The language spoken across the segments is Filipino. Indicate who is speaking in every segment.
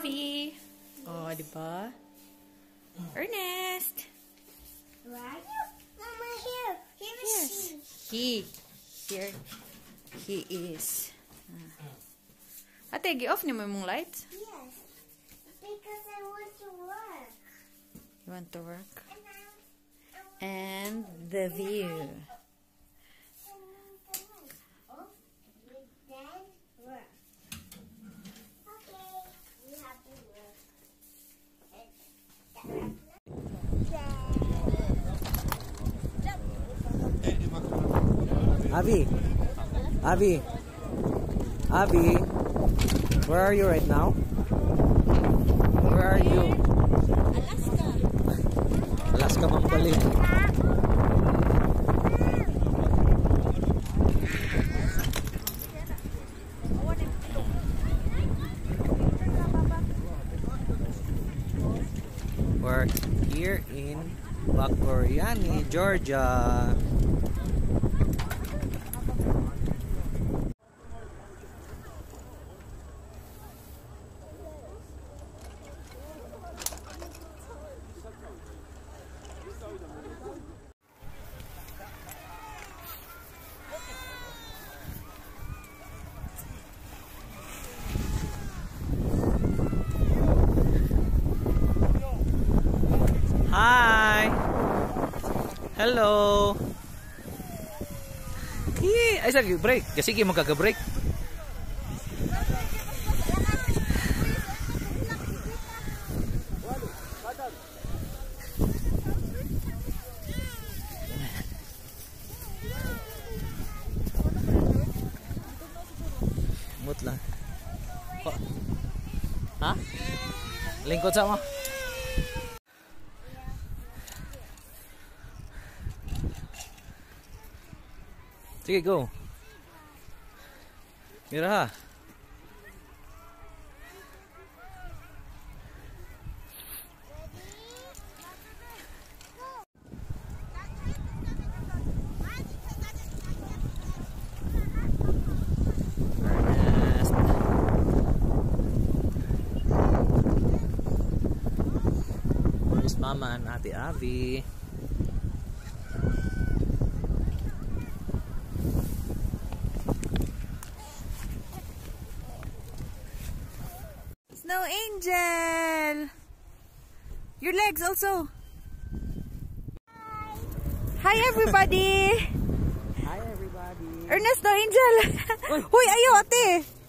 Speaker 1: Avi! Oh, di ba? Ernest!
Speaker 2: Where are you? Mama, here. Here is
Speaker 1: Yes.
Speaker 2: she.
Speaker 1: He. Here. He is. Ah. Ate, gi-off ni mo yung lights?
Speaker 2: Yes. Because I want to work.
Speaker 1: You want to work?
Speaker 2: And
Speaker 1: the view.
Speaker 2: to work. Oh, we then work. Okay, we have to work. And
Speaker 3: Avi. Avi. Avi. Where are you right now? Where are you?
Speaker 2: Alaska.
Speaker 3: Alaska Mambali. We're here in Bakoriani, Georgia. Hi! Hello! Hi! Ay, sige, break. Kasi sige, magkaka-break. Mut lang. Ha? Lingkod sa mo? Sige, go. Mira ha. Mama and Ate Avi.
Speaker 1: Angel! Your legs also. Hi everybody!
Speaker 3: Hi everybody.
Speaker 1: Ernest Snow Angel! Huy, ayo ate!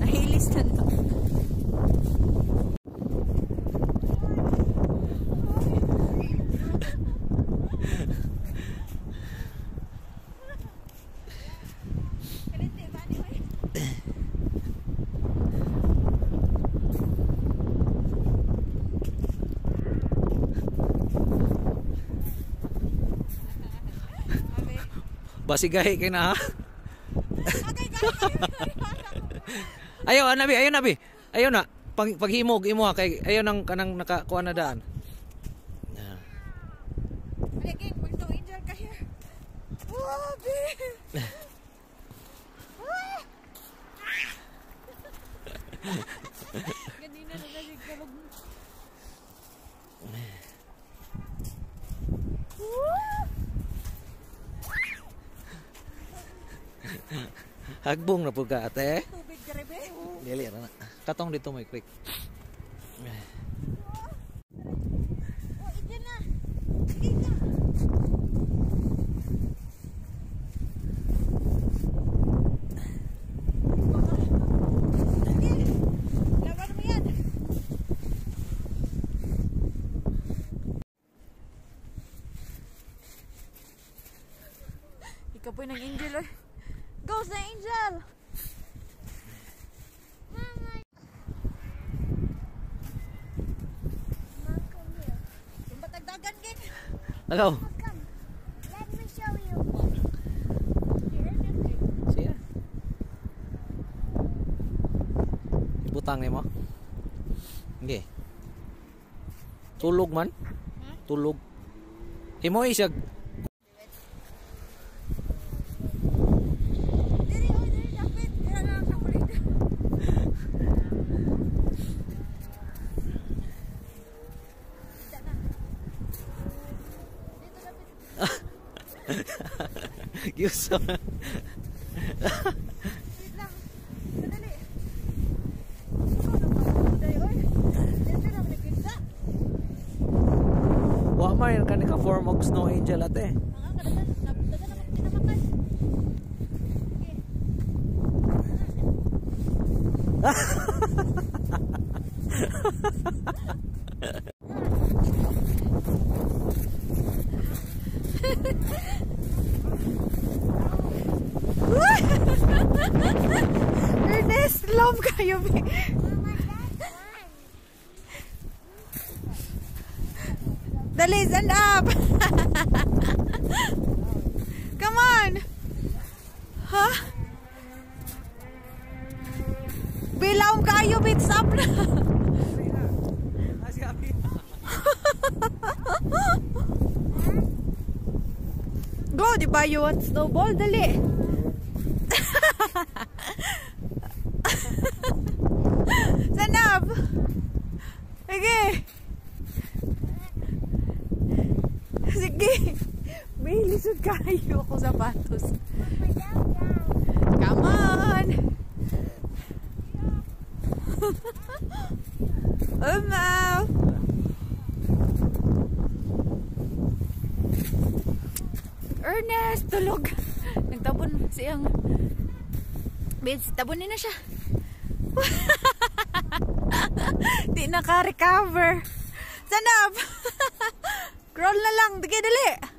Speaker 1: Nahilis na
Speaker 3: lang. Basigahe kay na ha. Ayaw, nabi, ayaw nabi. Ayaw na. Pag, paghimog imo ha kay ayaw nang kanang nakakuha na daan.
Speaker 1: Again, we're no angel ka here. Oh, babe. Ganina na kasi kalog mo.
Speaker 3: Hagbong na pud ka ate.
Speaker 1: Tubig ka rin, babe.
Speaker 3: Dili ra na. Katong dito may quick.
Speaker 1: Oh. Ikaw po ng angel, oy. Ghost na angel!
Speaker 2: Mama, Mom, come here.
Speaker 1: Yung batagdagan.
Speaker 2: Come. Let me show you.
Speaker 3: Siya. Ibutang ni mo. Nge. Tulog man. Tulog. Imo isag.
Speaker 1: Diri, oy, diri, dapat. Dira na lang ako rito. Dita na. Dito, dapat.
Speaker 3: Gyuso.
Speaker 1: Wait lang. Sandali. Ano ba? Dali, oy. Dito na, nakikita.
Speaker 3: Wa man kan ka form og snow angel ate.
Speaker 1: Mga kadagan, nabdagan naman pinamakan. Sige. Ernest, love kayo, Bi.
Speaker 2: Mama, that's one.
Speaker 1: Dali, stand up! Come on! Ha? Bilaw kayo, bit stop na! Go, di ba you want snowball? Dali! Stand up! Sige! Sige! May lisod kayo ako sa patos.
Speaker 2: Mama, down, down.
Speaker 1: Come on! Umaw! Ernest, tulog! Nagtabon siyang... Bitch, tabonin na siya. Di naka-recover. Stand up! Crawl na lang. Dagi, dali.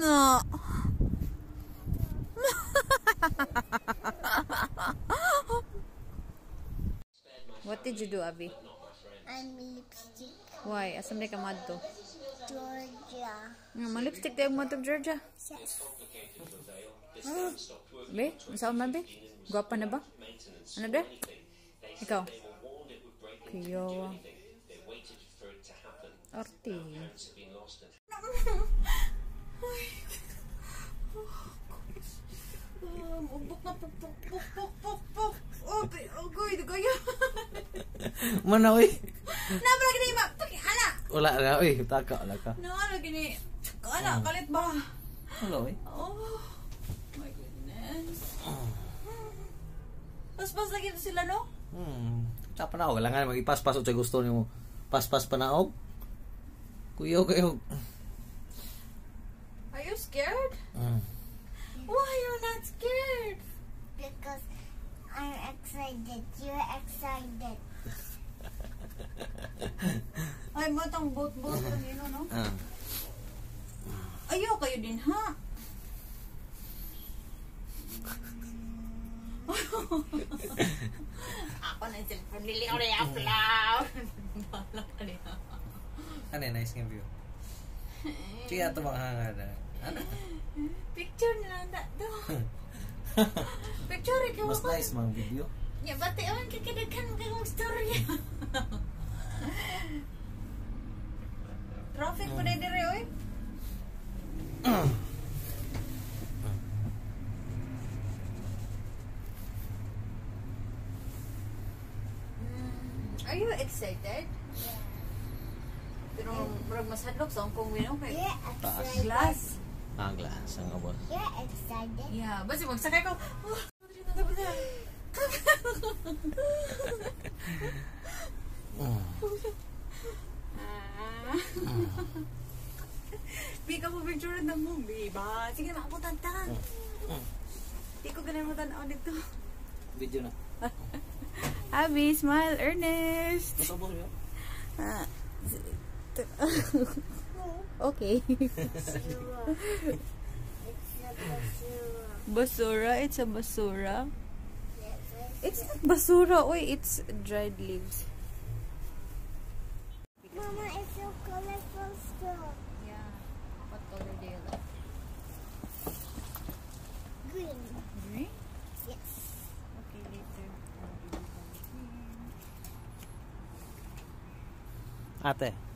Speaker 1: No. What did you do, Abby?
Speaker 2: I'm lipstick.
Speaker 1: Why? Asam ka madto?
Speaker 2: Georgia.
Speaker 1: Nga, mga lipstick tayo mo to, Georgia.
Speaker 2: Yes.
Speaker 1: Be, saan man, be? Gwapa na ba? Ano be? Ikaw? Kiyawa. Arti. Ubok na puk puk puk puk puk puk. Oh, oh, goy, kaya.
Speaker 3: Mana oy?
Speaker 1: Nabra gini ba? Paki, ala.
Speaker 3: Wala na oy, taka la ka.
Speaker 1: Nabra gini. Ala, kalit ba?
Speaker 3: Wala oy.
Speaker 1: Oh, my goodness. Paspas lagi to sila, no?
Speaker 3: Hmm. Sa panaog lang nga magipaspas og gusto nimo. Paspas panaog. Kuyo kayo.
Speaker 1: Scared?
Speaker 3: Hmm.
Speaker 1: Why you're not scared?
Speaker 2: Because I'm excited. You're excited.
Speaker 1: Ay, matang boat-boat kanino, no?
Speaker 3: Ah.
Speaker 1: Ayaw kayo din, ha? Ako na yung cellphone. Lili ko na yung niya.
Speaker 3: Ano nice nga view. Sige ato mga hanga na.
Speaker 1: Picture na lang na to. Picture ka mo
Speaker 3: Mas nice mang video.
Speaker 1: Ya, bati awan ka kadaghan ka kong storya. Traffic pa na dire, oy. Mm, Are you excited? Pero murag mas hadlok sa Hong Kong winnow kay
Speaker 2: Yeah, excited.
Speaker 1: glass.
Speaker 3: Ang glass ang abot.
Speaker 2: Yeah, excited.
Speaker 1: Yeah, basi magsakay ko. Oh, Ah. Di ka mo picture ng movie ba? Sige, makabutan ta. Di ko ganun mo tanaw dito.
Speaker 3: Video na.
Speaker 1: Abby, smile, Ernest.
Speaker 3: Pasabor yun.
Speaker 1: Ah. okay.
Speaker 2: It's a basura.
Speaker 1: basura, it's a basura.
Speaker 2: Yes,
Speaker 1: It's not basura, oy, it's dried leaves.
Speaker 2: Mama, it's so colorful still.
Speaker 1: Yeah. What color do you like?
Speaker 2: Green.
Speaker 1: Green?
Speaker 2: Yes.
Speaker 1: Okay, later.
Speaker 3: Ate.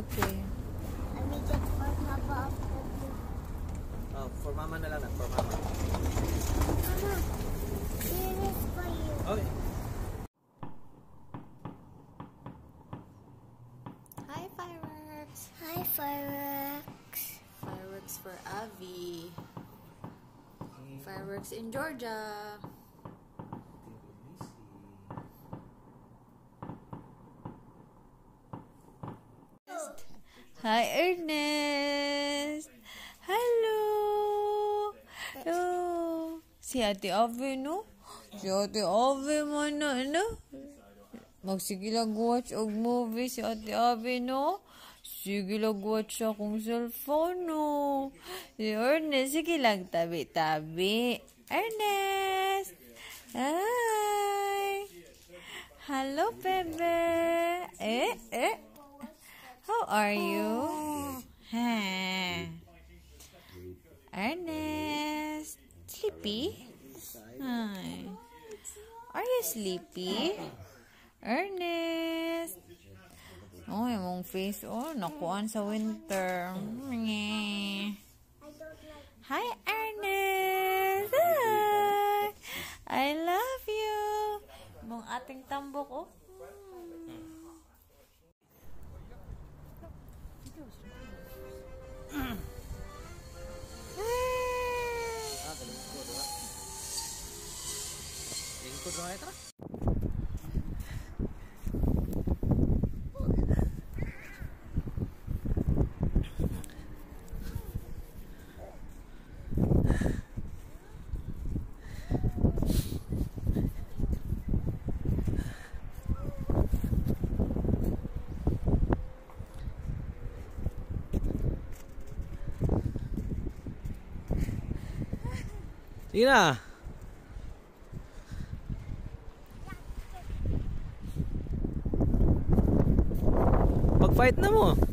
Speaker 1: Okay.
Speaker 2: Let me get for Papa of the.
Speaker 3: Oh, for mama na lang na. For mama.
Speaker 2: Mama, here is for you.
Speaker 3: Okay.
Speaker 1: Hi, fireworks.
Speaker 2: Hi, fireworks.
Speaker 1: Fireworks for Avi. Mm. Fireworks in Georgia. Hi, Ernest. Hello. Oh. Si Ate Ave, no? Si Ate Ave man na, ano? Magsige lang watch og movie si Ate Ave, no? Sige lang watch sa akong cellphone, no? Si Ernest, sige lang tabi-tabi. Ernest! Hi! Hello, bebe! Eh, eh? How are you? Ha? Ernest? Sleepy? Hi. Are you sleepy? Ernest? Oh, yung face, oh, nakuan sa winter. Nye. Hi, Ernest! Hi! I love you! Mong ating tambok, oh.
Speaker 3: Lingkod na ito. Sige na. Mag-fight na mo.